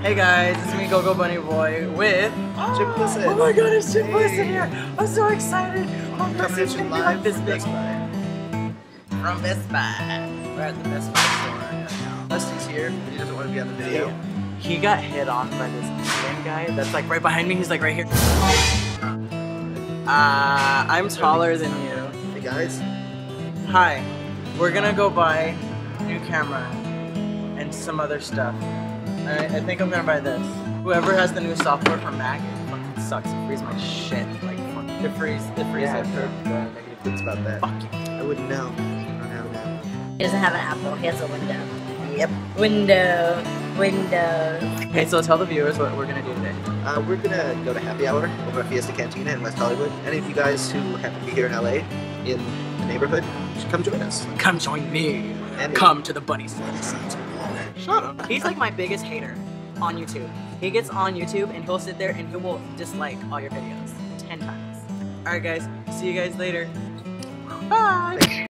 Hey guys, it's me, Gogo Bunny Boy, with Wilson. Oh my god, it's Jim Hey. Here! I'm so excited! I'm Coming at you live from Best Buy. from Best Buy. We're at the Best Buy store right now. Dusty's here, but he doesn't want to be on the video. He got hit on by this Indian guy that's like right behind me. He's like right here. Uh, I'm taller than you. Hey guys, Hi, we're gonna go buy a new camera and some other stuff. I, I think I'm gonna buy this. Whoever has the new software for Mac, it fucking sucks. It frees my shit. Like, fuck. it frees, it frees yeah, it. I've heard uh, negative things about that. Fuck you. I wouldn't know. I don't have an. He doesn't have an Apple. He has a window. Yep. Window. Window. Okay, so tell the viewers what we're gonna do today. Uh, we're gonna go to happy hour over at Fiesta Cantina in West Hollywood. Any of you guys who happen to be here in LA, in the neighborhood, should come join us. Come join me. And Come to the bunny Shut up. He's like my biggest hater on YouTube. He gets on YouTube and he'll sit there and he will dislike all your videos 10 times. Alright guys, see you guys later. Bye!